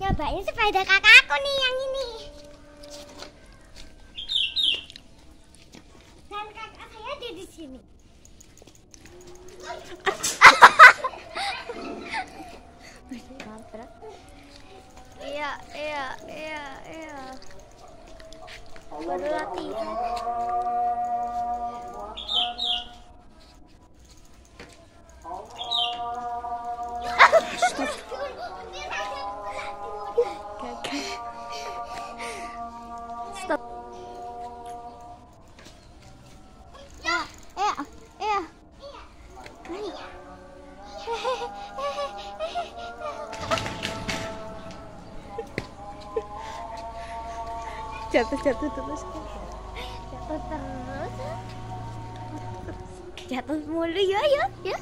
nyobain sepeda kakakku nih yang ini. Dan kakak saya ada di sini. Iya, iya, iya, iya. Baru latihan. Stop. Jatuh jatuh terus. Jatuh terus. Jatuh mulu ya, ya, ya.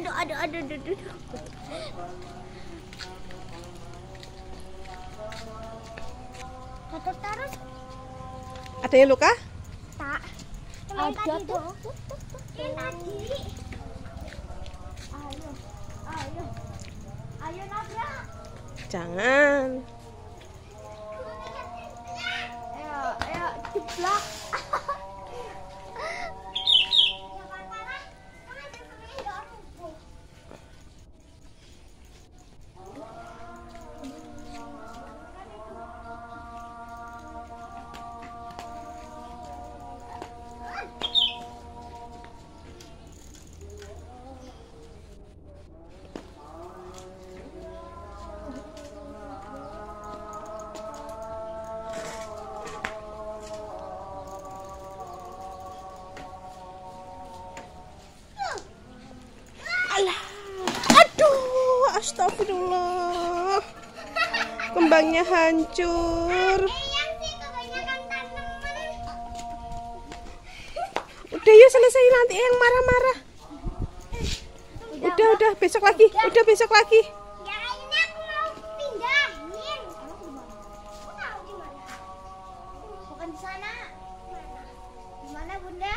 Aduh, aduh, aduh, aduh, aduh. Jatuh terus, Ada yang luka? tak. Tadi tuh. Tadi. Ayo, ayo. Ayo nabrak. Jangan. Astagfirullah. Kembangnya hancur. Udah yuk selesai nanti yang marah-marah. Udah, udah, besok lagi. Udah besok lagi. Bukan di sana. Di mana Bunda?